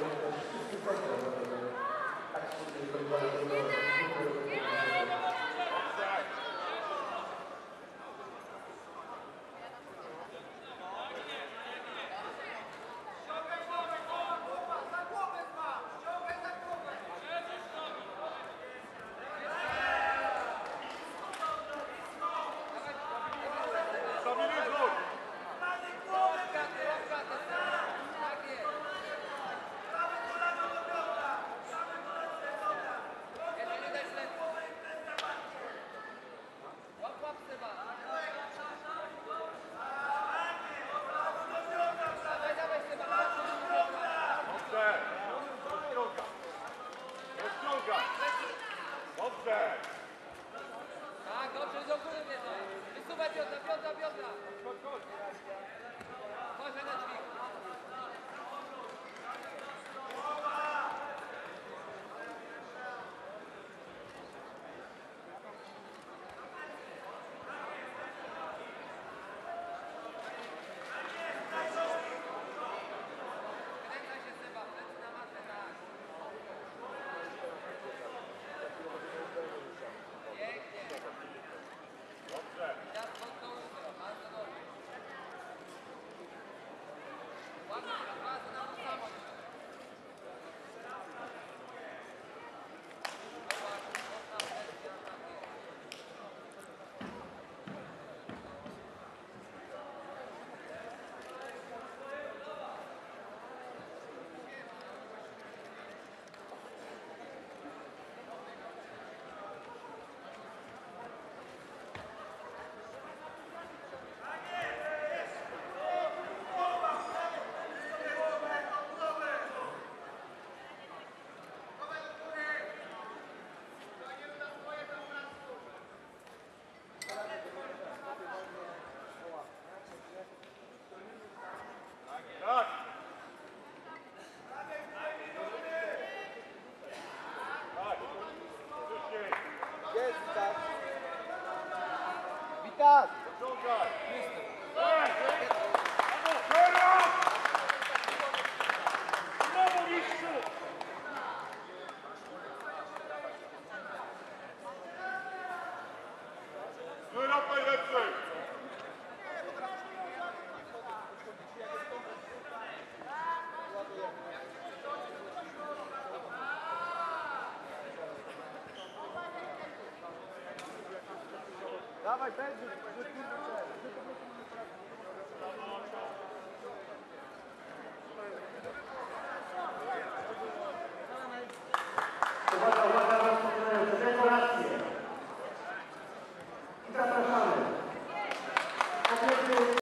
Thank you. Dobrze. Tak, dobrze, do góry wiedzą. Wysuwaj biodra, biodra, biodra. Chodź, chodź. Uważaj na dźwig. guys. Control guard. Dawaj, Benji, rzuć.